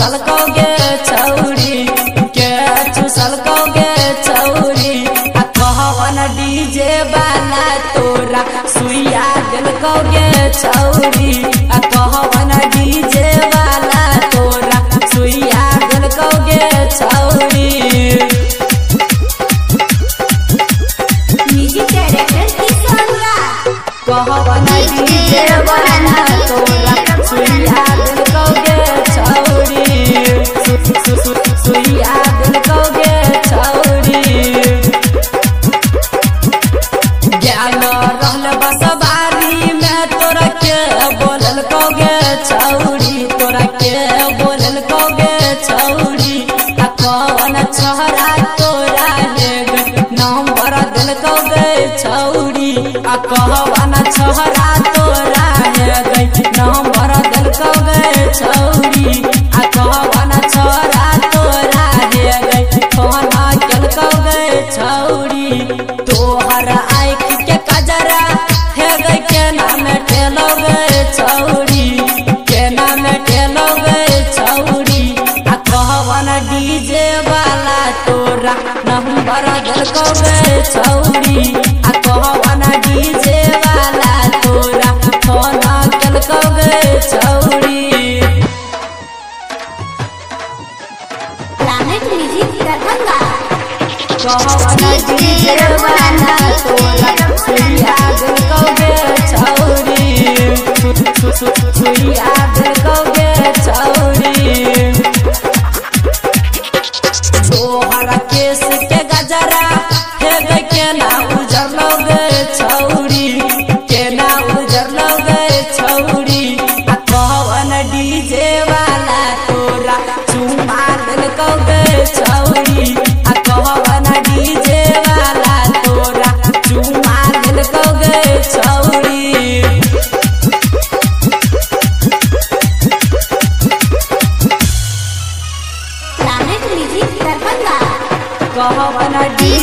सलकोगे छौरी डीजे वाला तोरा सुइया दिल कोगे छौरी नंबर दिल को बेचौनी आ कहवा ना डीजे वाला तोरा फ़ोन दिल को बेचौनी प्लैनेट म्यूज़िक दरभंगा कहवा ना डीजे वाला तोरा सुइया दिल को बेचौनी सुइया दिल को बेचौनी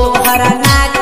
हरा नाग